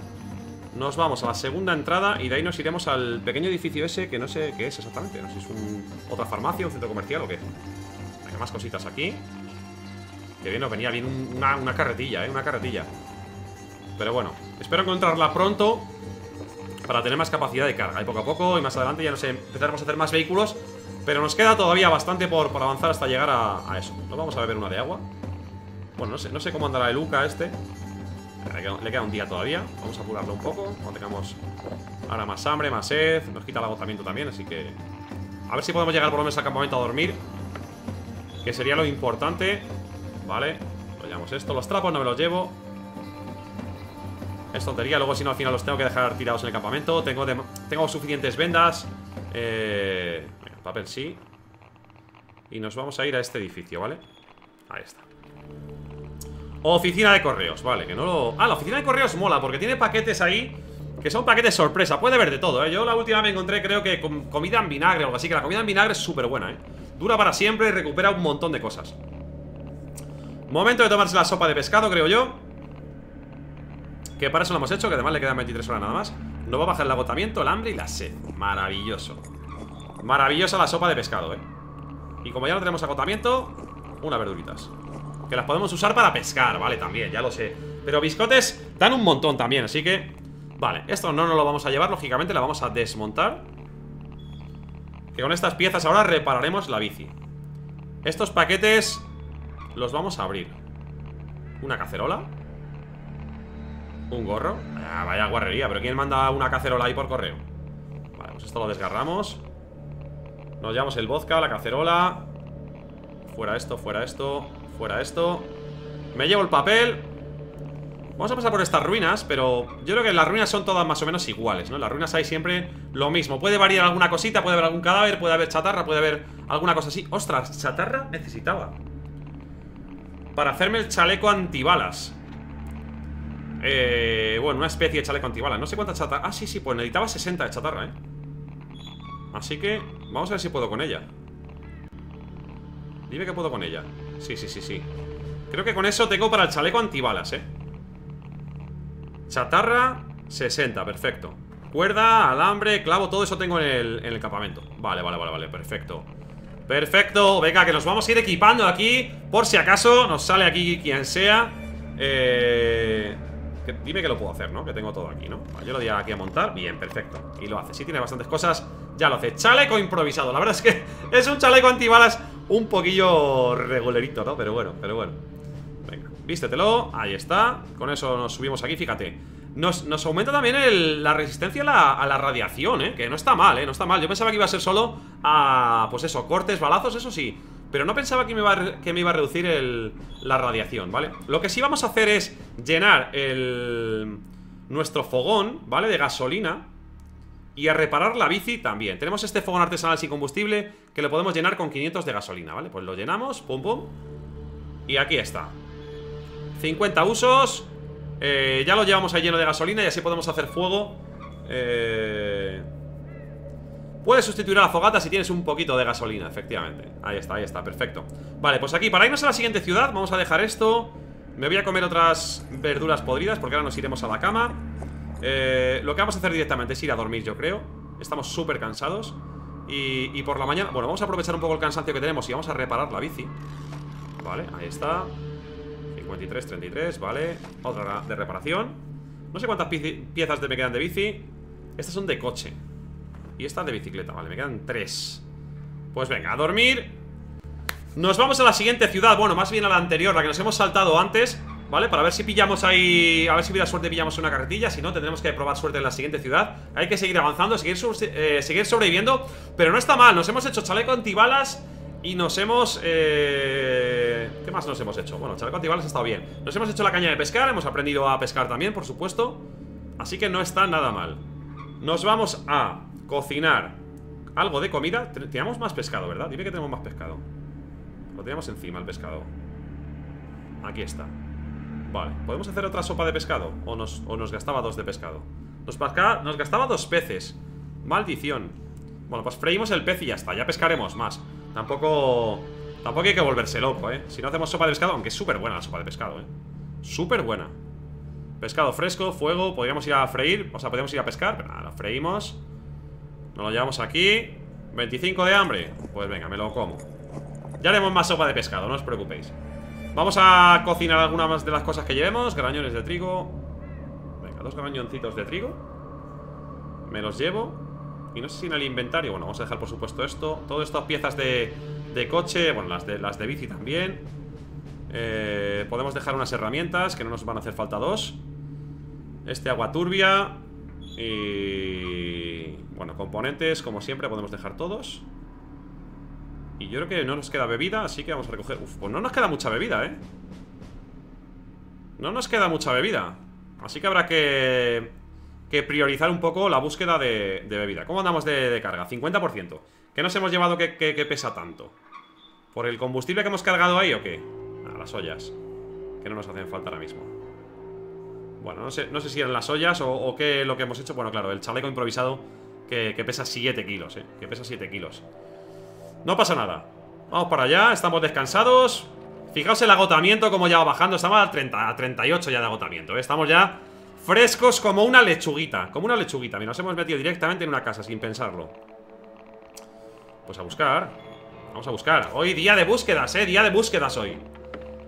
Nos vamos a la segunda entrada Y de ahí nos iremos al pequeño edificio ese Que no sé qué es exactamente. No sé si es un, otra farmacia, un centro comercial o qué. Venga, más cositas aquí. Que bien nos venía bien una, una carretilla, eh, una carretilla Pero bueno, espero encontrarla pronto para tener más capacidad de carga. Y poco a poco, y más adelante ya no sé, empezaremos a hacer más vehículos pero nos queda todavía bastante por, avanzar hasta llegar a, eso. Nos vamos a beber una de agua. Bueno, no sé, no sé cómo andará el Luca este. Le queda, un día todavía. Vamos a apurarlo un poco Cuando tengamos ahora más hambre, más sed. Nos quita el agotamiento también, así que A ver si podemos llegar por lo menos al campamento a dormir Que sería lo importante. Vale, lo esto. Los trapos no me los llevo Es tontería, luego si no al final los tengo que dejar tirados en el campamento. Tengo, tengo suficientes vendas. Eh... Papel sí. Y nos vamos a ir a este edificio, ¿vale? Ahí está. Oficina de correos, vale, que no lo... Ah, la oficina de correos mola porque tiene paquetes ahí Que son paquetes sorpresa, puede haber de todo, ¿eh? Yo la última me encontré creo que con comida en vinagre o algo así Que la comida en vinagre es súper buena, ¿eh? Dura para siempre y recupera un montón de cosas. Momento de tomarse la sopa de pescado, creo yo Que para eso lo hemos hecho, que además le quedan 23 horas nada más. Nos va a bajar el agotamiento, el hambre y la sed. Maravilloso. Maravillosa la sopa de pescado, ¿eh? Y como ya no tenemos agotamiento Unas verduritas. Que las podemos usar para pescar, vale, también, ya lo sé. Pero biscotes dan un montón también, así que Vale, esto no nos lo vamos a llevar Lógicamente la vamos a desmontar. Que con estas piezas ahora repararemos la bici. Estos paquetes Los vamos a abrir. Una cacerola Un gorro ah, Vaya guarrería, pero ¿quién manda una cacerola ahí por correo? Vale, pues esto lo desgarramos. Nos llevamos el vodka, la cacerola. Fuera esto, fuera esto Fuera esto. Me llevo el papel. Vamos a pasar por estas ruinas, pero yo creo que las ruinas son todas más o menos iguales, ¿no? En las ruinas hay siempre lo mismo. Puede variar alguna cosita, puede haber algún cadáver Puede haber chatarra, puede haber alguna cosa así. ¡Ostras! Chatarra necesitaba. Para hacerme el chaleco antibalas eh, bueno, una especie de chaleco antibalas No sé cuánta chatarra... Ah, sí, sí, pues necesitaba 60 de chatarra, ¿eh? Así que vamos a ver si puedo con ella. Dime que puedo con ella. Sí, sí, sí, sí. Creo que con eso tengo para el chaleco antibalas, eh Chatarra 60, perfecto. Cuerda, alambre, clavo, todo eso tengo en el, en el campamento. Vale, vale, vale, vale, perfecto. Perfecto, venga, que nos vamos a ir equipando aquí Por si acaso nos sale aquí quien sea. Eh... dime que lo puedo hacer, ¿no? Que tengo todo aquí, ¿no? yo lo di aquí a montar Bien, perfecto Y lo hace, sí tiene bastantes cosas ya lo hace. Chaleco improvisado. La verdad es que *laughs* es un chaleco antibalas un poquillo regulerito, ¿no? Pero bueno, pero bueno. Venga, vístetelo. Ahí está. Con eso nos subimos aquí, fíjate. Nos, aumenta también la resistencia a la, radiación, ¿eh? Que no está mal, ¿eh? No está mal. Yo pensaba que iba a ser solo a, pues eso, cortes, balazos, eso sí. Pero no pensaba que me iba a, reducir la radiación, ¿vale? Lo que sí vamos a hacer es llenar el... Nuestro fogón, ¿vale? De gasolina y a reparar la bici también Tenemos este fogón artesanal sin combustible Que lo podemos llenar con 500 de gasolina, ¿vale? Pues lo llenamos, pum pum Y aquí está 50 usos eh, Ya lo llevamos ahí lleno de gasolina Y así podemos hacer fuego eh... Puedes sustituir a la fogata si tienes un poquito de gasolina, efectivamente. Ahí está, ahí está, perfecto. Vale, pues aquí, para irnos a la siguiente ciudad Vamos a dejar esto. Me voy a comer otras verduras podridas Porque ahora nos iremos a la cama. Eh, lo que vamos a hacer directamente es ir a dormir, yo creo. Estamos súper cansados. Y, por la mañana... Bueno, vamos a aprovechar un poco el cansancio que tenemos Y vamos a reparar la bici. Vale, ahí está. 53, 33, vale. Otra de reparación. No sé cuántas piezas de me quedan de bici. Estas son de coche Y estas de bicicleta, vale, me quedan tres. Pues venga, a dormir. Nos vamos a la siguiente ciudad Bueno, más bien a la anterior, la que nos hemos saltado antes ¿Vale? Para ver si pillamos ahí A ver si hubiera suerte pillamos una carretilla Si no, tendremos que probar suerte en la siguiente ciudad. Hay que seguir avanzando, seguir, eh, seguir sobreviviendo Pero no está mal, nos hemos hecho chaleco antibalas Y nos hemos... Eh... ¿Qué más nos hemos hecho? Bueno, chaleco antibalas ha estado bien. Nos hemos hecho la caña de pescar, hemos aprendido a pescar también, por supuesto Así que no está nada mal. Nos vamos a cocinar. Algo de comida. Teníamos más pescado, ¿verdad? Dime que tenemos más pescado. Lo teníamos encima el pescado. Aquí está. Vale, ¿podemos hacer otra sopa de pescado? ¿O nos, nos gastaba dos de pescado? Nos, nos gastaba dos peces. Maldición. Bueno, pues freímos el pez y ya está. Ya pescaremos más. Tampoco... Tampoco hay que volverse loco, ¿eh? Si no hacemos sopa de pescado Aunque es súper buena la sopa de pescado, ¿eh? Súper buena Pescado fresco, fuego Podríamos ir a freír O sea, podríamos ir a pescar Pero nada, lo freímos Nos lo llevamos aquí. 25 de hambre. Pues venga, me lo como. Ya haremos más sopa de pescado, no os preocupéis. Vamos a cocinar algunas más de las cosas que llevemos. Grañones de trigo. Venga, dos grañoncitos de trigo. Me los llevo. Y no sé si en el inventario Bueno, vamos a dejar por supuesto esto. Todas estas piezas de, de coche Bueno, las de, las de bici también. Eh, Podemos dejar unas herramientas Que no nos van a hacer falta dos. Este agua turbia. Y... Bueno, componentes Como siempre podemos dejar todos y yo creo que no nos queda bebida, así que vamos a recoger... Uf, pues no nos queda mucha bebida, ¿eh? No nos queda mucha bebida Así que habrá que... Que priorizar un poco la búsqueda de, bebida ¿Cómo andamos de, carga? 50% ¿Qué nos hemos llevado que, pesa tanto? ¿Por el combustible que hemos cargado ahí o qué? Ah, las ollas Que no nos hacen falta ahora mismo Bueno, no sé, no sé si eran las ollas o, o qué lo que hemos hecho Bueno, claro, el chaleco improvisado que, pesa 7 kilos, ¿eh? Que pesa 7 kilos. No pasa nada. Vamos para allá, estamos descansados. Fijaos el agotamiento como ya va bajando Estamos a, 30, a 38 ya de agotamiento ¿eh? Estamos ya frescos como una lechuguita Como una lechuguita, mira, nos hemos metido directamente en una casa sin pensarlo. Pues a buscar Vamos a buscar, hoy día de búsquedas, eh Día de búsquedas hoy.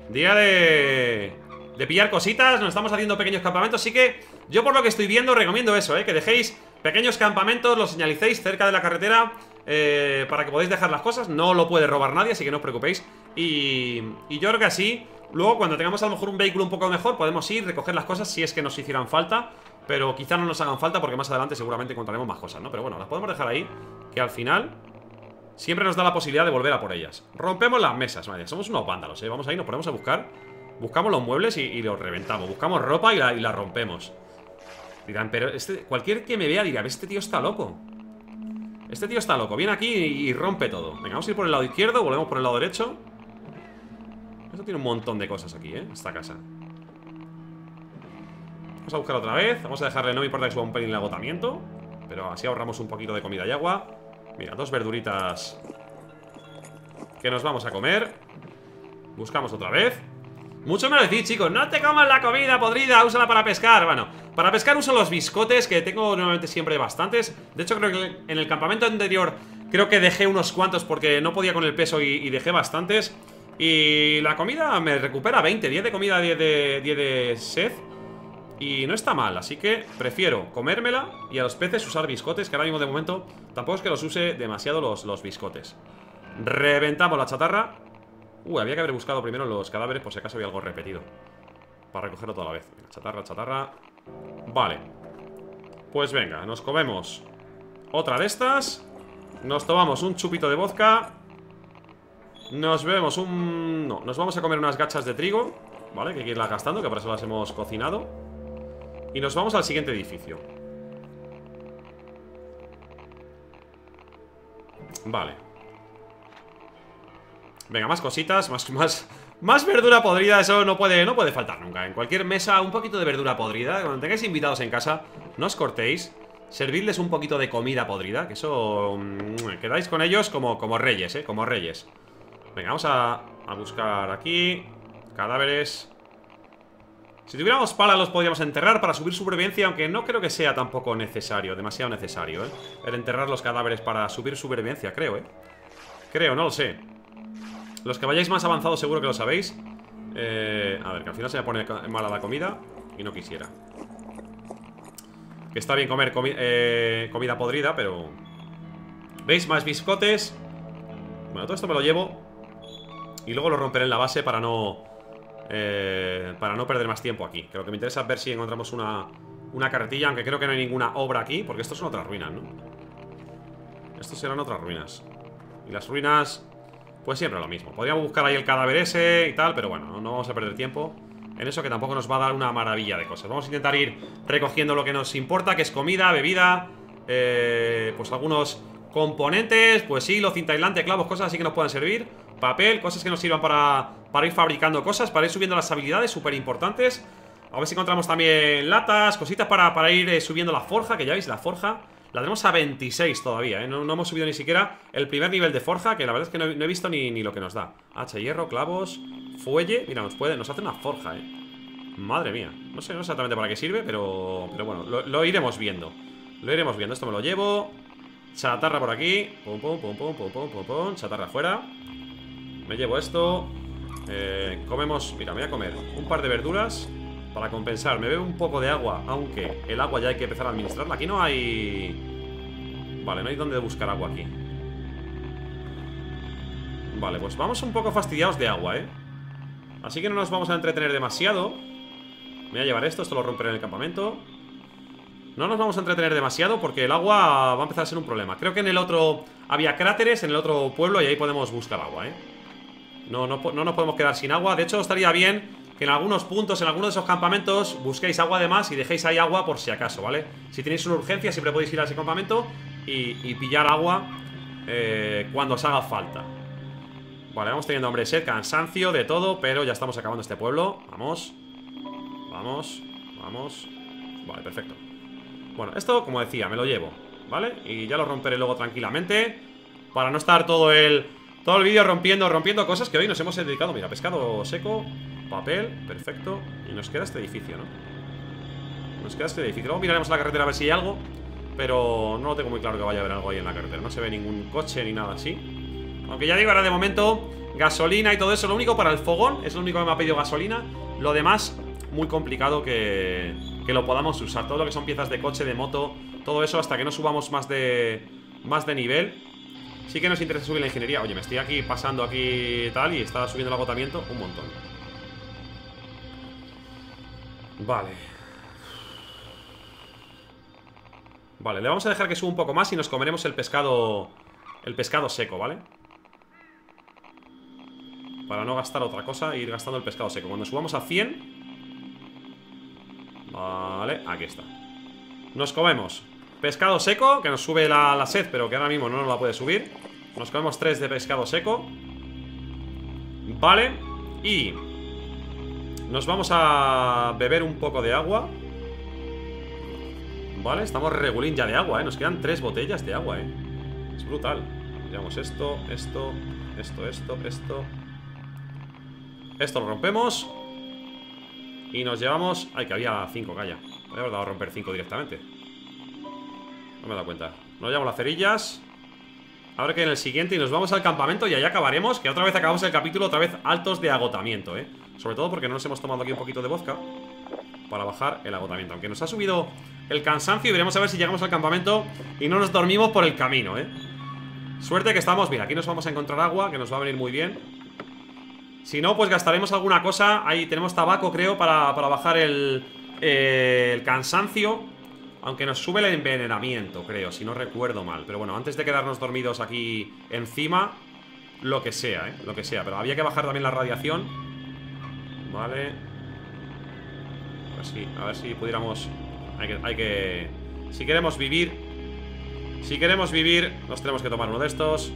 Día de... De pillar cositas, nos estamos haciendo pequeños campamentos Así que yo por lo que estoy viendo recomiendo eso, eh Que dejéis pequeños campamentos, los señalicéis cerca de la carretera eh, para que podáis dejar las cosas. No lo puede robar nadie, así que no os preocupéis. Y, yo creo que así, luego cuando tengamos a lo mejor un vehículo un poco mejor, podemos ir, recoger las cosas si es que nos hicieran falta. Pero quizá no nos hagan falta porque más adelante seguramente encontraremos más cosas, ¿no? Pero bueno, las podemos dejar ahí, que al final siempre nos da la posibilidad de volver a por ellas. Rompemos las mesas, madre, somos unos vándalos, ¿eh? Vamos ahí, nos ponemos a buscar. Buscamos los muebles y, los reventamos. Buscamos ropa y y la rompemos. Dirán, pero este, cualquier que me vea dirá, este tío está loco. Este tío está loco, viene aquí y, rompe todo. Venga, vamos a ir por el lado izquierdo, volvemos por el lado derecho Esto tiene un montón de cosas aquí, ¿eh? Esta casa. Vamos a buscar otra vez. Vamos a dejarle, no me importa que suba un pelín el agotamiento Pero así ahorramos un poquito de comida y agua. Mira, dos verduritas Que nos vamos a comer. Buscamos otra vez mucho me lo decís, chicos, no te comas la comida podrida, úsala para pescar Bueno, para pescar uso los biscotes, que tengo normalmente siempre bastantes. De hecho, creo que en el campamento anterior Creo que dejé unos cuantos porque no podía con el peso y, dejé bastantes. Y la comida me recupera 20 10 de comida, 10 de, 10 de sed. Y no está mal, así que prefiero comérmela Y a los peces usar biscotes, que ahora mismo de momento Tampoco es que los use demasiado los, los biscotes. Reventamos la chatarra Uh, había que haber buscado primero los cadáveres por si acaso había algo repetido. Para recogerlo toda la vez. chatarra, chatarra. Vale. Pues venga, nos comemos otra de estas. Nos tomamos un chupito de vodka. Nos bebemos un... No, nos vamos a comer unas gachas de trigo. ¿Vale? Que hay que irlas gastando, que para eso las hemos cocinado. Y nos vamos al siguiente edificio. Vale. Venga, más cositas, más, *laughs* más, más verdura podrida, eso no puede, no puede faltar nunca. En cualquier mesa, un poquito de verdura podrida. Cuando tengáis invitados en casa, no os cortéis. Servidles un poquito de comida podrida, que eso... Mm, quedáis con ellos como, como reyes, ¿eh? Como reyes. Venga, vamos a, a buscar aquí Cadáveres Si tuviéramos pala los podríamos enterrar para subir supervivencia Aunque no creo que sea tampoco necesario Demasiado necesario, ¿eh? El enterrar los cadáveres para subir supervivencia, creo, ¿eh? Creo, no lo sé los que vayáis más avanzados seguro que lo sabéis eh, A ver, que al final se me pone mala la comida Y no quisiera Que está bien comer eh, comida podrida, pero... ¿Veis? Más biscotes Bueno, todo esto me lo llevo Y luego lo romperé en la base para no... eh, Para no perder más tiempo aquí Que lo que me interesa es ver si encontramos una, una carretilla Aunque creo que no hay ninguna obra aquí Porque estos son otras ruinas, ¿no? Estos serán otras ruinas Y las ruinas... Pues siempre lo mismo. Podríamos buscar ahí el cadáver ese y tal Pero bueno, no vamos a perder tiempo en eso que tampoco nos va a dar una maravilla de cosas. Vamos a intentar ir recogiendo lo que nos importa Que es comida, bebida eh, Pues algunos componentes Pues sí, los cinta aislante, clavos, cosas así que nos puedan servir Papel, cosas que nos sirvan para, para ir fabricando cosas Para ir subiendo las habilidades, súper importantes A ver si encontramos también latas Cositas para, para ir eh, subiendo la forja Que ya veis, la forja la tenemos a 26 todavía, ¿eh? No, hemos subido ni siquiera el primer nivel de forja Que la verdad es que no, he visto ni, ni, lo que nos da. Hacha, hierro, clavos, fuelle. Mira, nos puede, nos hace una forja, ¿eh? Madre mía, no sé, no exactamente para qué sirve Pero, pero bueno, lo, iremos viendo. Lo iremos viendo, esto me lo llevo. Chatarra por aquí. Pum, pum, pum, pum, pum, pum. Chatarra afuera. Me llevo esto. Eh, Comemos, mira, me voy a comer un par de verduras para compensar, me bebo un poco de agua Aunque el agua ya hay que empezar a administrarla. Aquí no hay... Vale, no hay donde buscar agua aquí. Vale, pues vamos un poco fastidiados de agua, ¿eh? Así que no nos vamos a entretener demasiado. Me voy a llevar esto, esto lo romperé en el campamento. No nos vamos a entretener demasiado Porque el agua va a empezar a ser un problema. Creo que en el otro había cráteres En el otro pueblo y ahí podemos buscar agua, ¿eh? No, no, no nos podemos quedar sin agua. De hecho estaría bien en algunos puntos, en algunos de esos campamentos Busquéis agua de más y dejéis ahí agua por si acaso, ¿vale? Si tenéis una urgencia siempre podéis ir a ese campamento Y, pillar agua eh, cuando os haga falta Vale, vamos teniendo hambre sed, cansancio, de todo Pero ya estamos acabando este pueblo Vamos Vamos, vamos Vale, perfecto Bueno, esto, como decía, me lo llevo ¿Vale? Y ya lo romperé luego tranquilamente Para no estar todo el... Todo el vídeo rompiendo, rompiendo cosas que hoy nos hemos dedicado Mira, pescado seco Papel, perfecto. Y nos queda este edificio, ¿no? Nos queda este edificio. Luego miraremos la carretera a ver si hay algo Pero no lo tengo muy claro que vaya a haber algo ahí en la carretera. No se ve ningún coche ni nada así. Aunque ya digo, ahora de momento Gasolina y todo eso. Lo único para el fogón Es lo único que me ha pedido gasolina. Lo demás, muy complicado que, que lo podamos usar. Todo lo que son piezas de coche, de moto Todo eso hasta que no subamos más de Más de nivel. Sí que nos interesa subir la ingeniería. Oye, me estoy aquí pasando aquí tal Y está subiendo el agotamiento un montón Vale. Vale, le vamos a dejar que suba un poco más Y nos comeremos el pescado El pescado seco, ¿vale? Para no gastar otra cosa E ir gastando el pescado seco. Cuando subamos a 100 Vale, aquí está. Nos comemos pescado seco Que nos sube la, la sed Pero que ahora mismo no nos la puede subir. Nos comemos 3 de pescado seco. Vale Y nos vamos a beber un poco de agua. Vale, estamos regulín ya de agua, ¿eh? Nos quedan tres botellas de agua, ¿eh? Es brutal. Llevamos esto, esto, esto, esto, esto. Esto lo rompemos. Y nos llevamos... Ay, que había cinco, calla. Podría haber dado a romper cinco directamente. No me he dado cuenta. Nos llevamos las cerillas. Ahora que en el siguiente. Y nos vamos al campamento y allá acabaremos Que otra vez acabamos el capítulo otra vez altos de agotamiento, ¿eh? Sobre todo porque no nos hemos tomado aquí un poquito de vodka Para bajar el agotamiento. Aunque nos ha subido el cansancio Y veremos a ver si llegamos al campamento Y no nos dormimos por el camino, ¿eh? Suerte que estamos... Mira, aquí nos vamos a encontrar agua Que nos va a venir muy bien. Si no, pues gastaremos alguna cosa. Ahí tenemos tabaco, creo, para, bajar el, eh, el cansancio. Aunque nos sube el envenenamiento, creo Si no recuerdo mal. Pero bueno, antes de quedarnos dormidos aquí encima Lo que sea, ¿eh? Lo que sea. Pero había que bajar también la radiación Vale. A ver si, a ver si pudiéramos hay que, hay que... Si queremos vivir Si queremos vivir Nos tenemos que tomar uno de estos.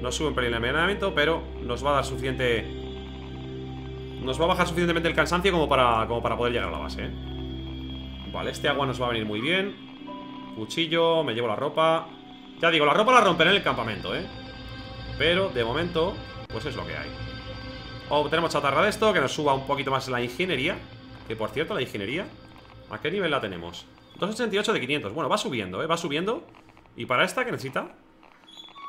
Nos sube un pelín el envenenamiento Pero nos va a dar suficiente Nos va a bajar suficientemente el cansancio Como para, como para poder llegar a la base ¿eh? Vale, este agua nos va a venir muy bien. Cuchillo, me llevo la ropa. Ya digo, la ropa la romperé en el campamento, ¿eh? Pero, de momento, pues es lo que hay o tenemos chatarra de esto, que nos suba un poquito más la ingeniería. Que por cierto, la ingeniería ¿A qué nivel la tenemos? 288 de 500 Bueno, va subiendo, ¿eh? Va subiendo. ¿Y para esta qué necesita?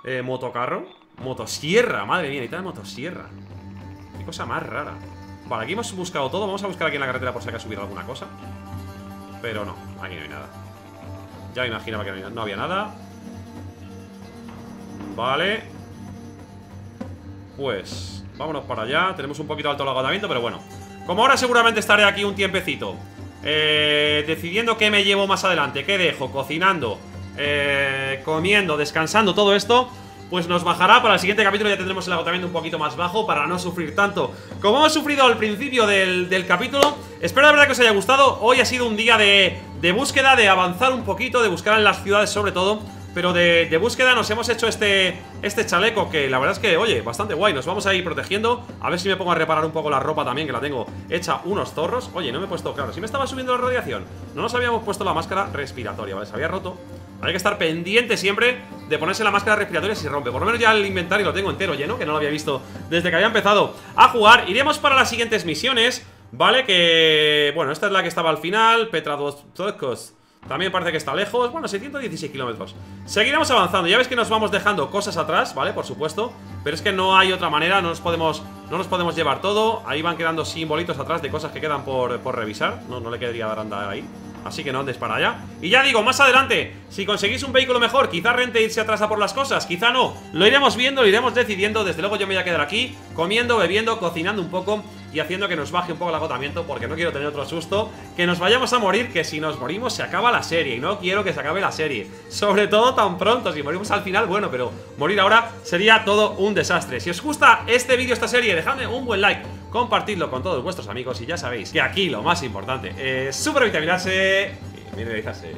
Eh, motocarro. Motosierra, madre mía, necesita motosierra. Qué cosa más rara. Vale, aquí hemos buscado todo. Vamos a buscar aquí en la carretera por si acaso subido alguna cosa. Pero no, aquí no hay nada. Ya me imaginaba que no había nada. Vale. Pues Vámonos para allá Tenemos un poquito alto el agotamiento, pero bueno Como ahora seguramente estaré aquí un tiempecito eh, Decidiendo qué me llevo más adelante Qué dejo, cocinando eh, Comiendo, descansando, todo esto pues nos bajará para el siguiente capítulo ya tendremos el agotamiento un poquito más bajo para no sufrir tanto como hemos sufrido al principio del, capítulo. Espero de verdad que os haya gustado. Hoy ha sido un día de, de búsqueda, de avanzar un poquito, de buscar en las ciudades sobre todo. Pero de, búsqueda nos hemos hecho este, este chaleco que la verdad es que, oye, bastante guay. Nos vamos a ir protegiendo. A ver si me pongo a reparar un poco la ropa también, que la tengo hecha unos zorros. Oye, no me he puesto, claro, si me estaba subiendo la radiación No nos habíamos puesto la máscara respiratoria, ¿vale? Se había roto. Hay que estar pendiente siempre de ponerse la máscara respiratoria si rompe. Por lo menos ya el inventario lo tengo entero lleno Que no lo había visto desde que había empezado a jugar. Iremos para las siguientes misiones Vale, que... Bueno, esta es la que estaba al final. Petra dos también parece que está lejos. Bueno, 616 kilómetros. Seguiremos avanzando. Ya veis que nos vamos dejando cosas atrás, ¿vale? Por supuesto. Pero es que no hay otra manera. No nos podemos, no nos podemos llevar todo. Ahí van quedando simbolitos atrás de cosas que quedan por, por revisar. No, no le quedaría dar andar ahí. Así que no andes para allá. Y ya digo, más adelante Si conseguís un vehículo mejor Quizá rente irse atrás a por las cosas Quizá no. Lo iremos viendo, lo iremos decidiendo. Desde luego yo me voy a quedar aquí Comiendo, bebiendo, cocinando un poco y haciendo que nos baje un poco el agotamiento porque no quiero tener otro susto, que nos vayamos a morir, que si nos morimos se acaba la serie y no quiero que se acabe la serie, sobre todo tan pronto, si morimos al final, bueno, pero morir ahora sería todo un desastre. Si os gusta este vídeo, esta serie, dejadme un buen like, compartidlo con todos vuestros amigos y ya sabéis que aquí lo más importante es supervitaminarse y mineralizarse.